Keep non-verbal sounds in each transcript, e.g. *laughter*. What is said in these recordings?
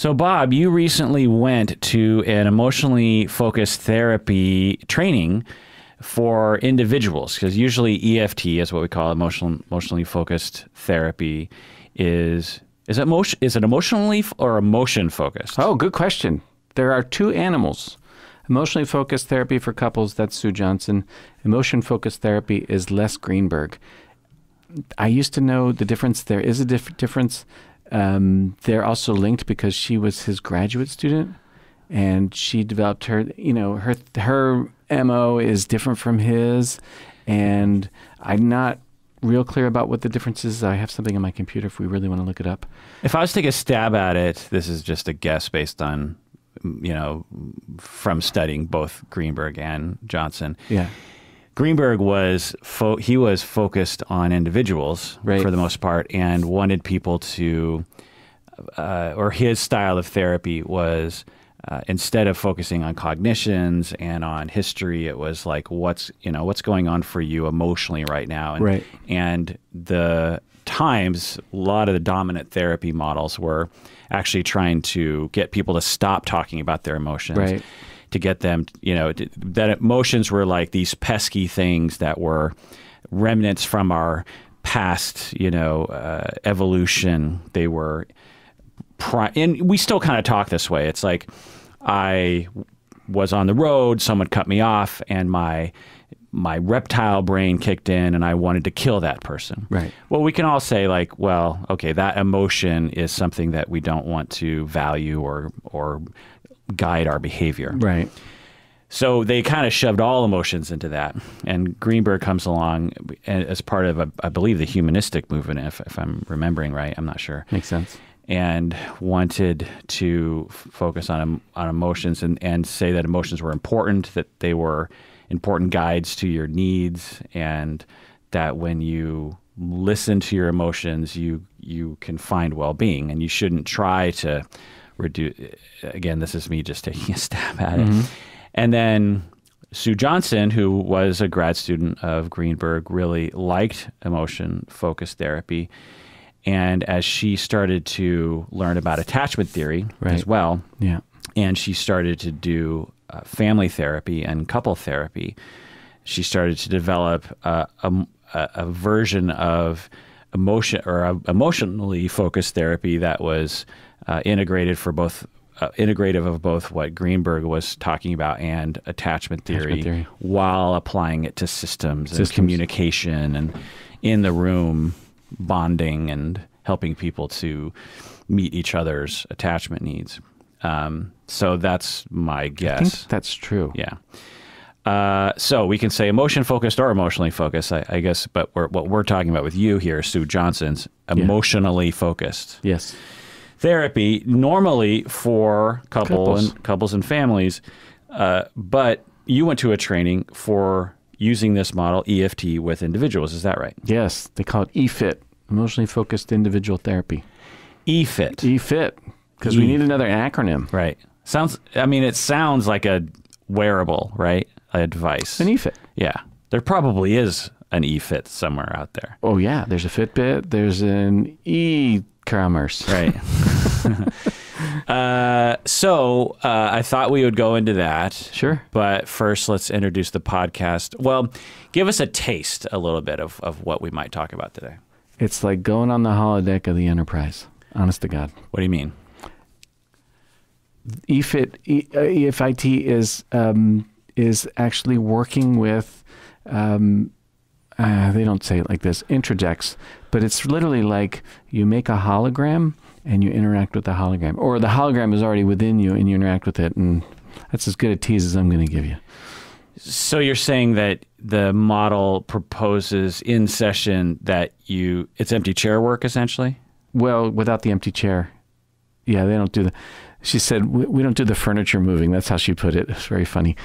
So, Bob, you recently went to an emotionally focused therapy training for individuals because usually EFT is what we call emotional, emotionally focused therapy. Is is it motion? Is it emotionally or emotion focused? Oh, good question. There are two animals. Emotionally focused therapy for couples, that's Sue Johnson. Emotion focused therapy is Les Greenberg. I used to know the difference. There is a dif- difference. Um, they're also linked because she was his graduate student and she developed her, you know, her, her MO is different from his. And I'm not real clear about what the difference is. I have something on my computer if we really want to look it up. If I was to take a stab at it, this is just a guess based on, you know, from studying both Greenberg and Johnson. Yeah. Greenberg was fo- he was focused on individuals Right. for the most part and wanted people to, uh, or his style of therapy was uh, instead of focusing on cognitions and on history, it was like what's you know what's going on for you emotionally right now, and, Right. and the times a lot of the dominant therapy models were actually trying to get people to stop talking about their emotions Right. To get them, you know, to, that emotions were like these pesky things that were remnants from our past, you know, uh, evolution. They were, and we still kind of talk this way. It's like I was on the road, someone cut me off, and my my reptile brain kicked in and I wanted to kill that person. Right. Well, we can all say like, well, okay, that emotion is something that we don't want to value or or guide our behavior. Right. So they kind of shoved all emotions into that. And Greenberg comes along eh, as part of, a, I believe, the humanistic movement, if, if I'm remembering right. I'm not sure. Makes sense. And wanted to f- focus on on emotions and, and say that emotions were important, that they were important guides to your needs, and that when you listen to your emotions, you you can find well being, and you shouldn't try to reduce. Again, this is me just *laughs* taking a stab at it. Mm-hmm. And then Sue Johnson, who was a grad student of Greenberg, really liked emotion focused therapy. And as she started to learn about attachment theory as well, Yeah. and she started to do uh, family therapy and couple therapy, she started to develop uh, a, a, version of emotion or emotionally focused therapy that was uh, integrated for both. Uh, integrative of both what Greenberg was talking about and attachment theory, Attachment theory. while applying it to systems, and communication and in the room bonding and helping people to meet each other's attachment needs. Um, so that's my I think guess. that's true. Yeah. Uh, so we can say emotion focused or emotionally focused, I, I guess. But we're, what we're talking about with you here, Sue Johnson's emotionally focused Yes. therapy, normally for couple Couples. and couples and families. Uh, but you went to a training for using this model EFT with individuals. Is that right? Yes. They call it EFIT, emotionally focused individual therapy. EFIT. EFIT, because we need another acronym. Right. Sounds. I mean, it sounds like a wearable, right? A device. An EFIT. yeah. There probably is an eFit somewhere out there. Oh yeah, there's a Fitbit. There's an e-commerce. Right. *laughs* *laughs* uh, so uh, I thought we would go into that. Sure. But first, let's introduce the podcast. Well, give us a taste a little bit of, of what we might talk about today. It's like going on the holodeck of the Enterprise. Honest to God. What do you mean? EFIT, e, uh, EFIT is um, is actually working with. Um, uh, they don't say it like this, introjects, but it's literally like you make a hologram and you interact with the hologram, or the hologram is already within you and you interact with it, and that's as good a tease as I'm going to give you. So you're saying that the model proposes in session that you it's empty chair work essentially? Well, without the empty chair. Yeah, they don't do the. She said, we, we don't do the furniture moving. That's how she put it. It's very funny.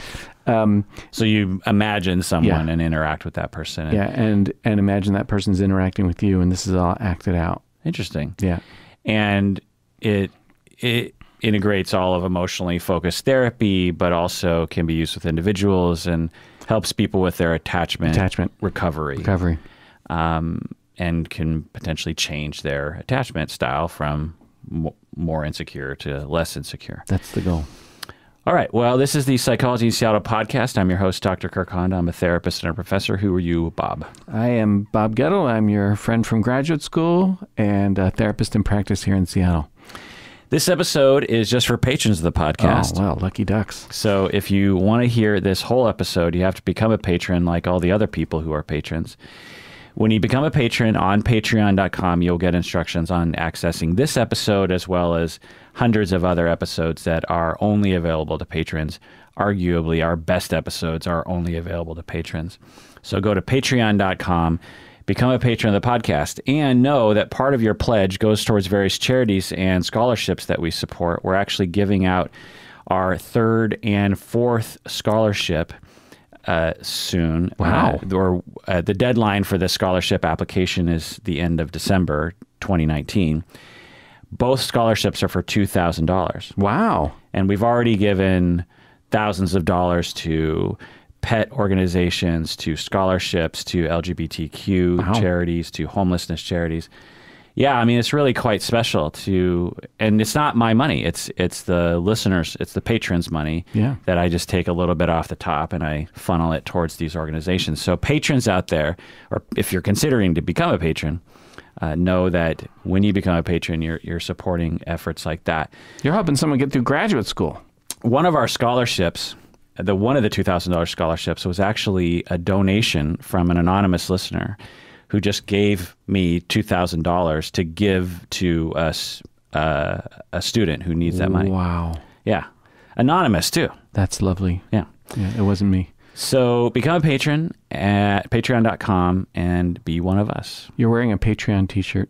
Um, So you imagine someone Yeah. and interact with that person. yeah, and and imagine that person's interacting with you, and this is all acted out. Interesting. Yeah, and it it integrates all of emotionally focused therapy, but also can be used with individuals and helps people with their attachment, Attachment. recovery, recovery. um, and can potentially change their attachment style from more insecure to less insecure. That's the goal. All right. Well, this is the Psychology in Seattle podcast. I'm your host, Dr. Kirk Honda. I'm a therapist and a professor. Who are you, Bob? I am Bob Gettle. I'm your friend from graduate school and a therapist in practice here in Seattle. This episode is just for patrons of the podcast. Oh, well, lucky ducks. So if you want to hear this whole episode, you have to become a patron like all the other people who are patrons. When you become a patron on patreon.com, you'll get instructions on accessing this episode as well as hundreds of other episodes that are only available to patrons. Arguably, our best episodes are only available to patrons. So go to patreon.com, become a patron of the podcast, and know that part of your pledge goes towards various charities and scholarships that we support. We're actually giving out our third and fourth scholarship uh, soon. Wow. Uh, or uh, the deadline for the scholarship application is the end of December 2019. Both scholarships are for $2,000. Wow. And we've already given thousands of dollars to pet organizations, to scholarships, to LGBTQ Wow. charities, to homelessness charities. Yeah, I mean it's really quite special to and it's not my money. It's it's the listeners, it's the patrons' money Yeah. that I just take a little bit off the top and I funnel it towards these organizations. So patrons out there, or if you're considering to become a patron, uh, know that when you become a patron, you're you're supporting efforts like that. You're helping someone get through graduate school. One of our scholarships, the one of the two thousand dollars scholarships, was actually a donation from an anonymous listener who just gave me two thousand dollars to give to us uh, a student who needs that money. Wow. Yeah, anonymous too. That's lovely. Yeah. Yeah, it wasn't me. So become a patron at patreon.com and be one of us. You're wearing a Patreon t shirt.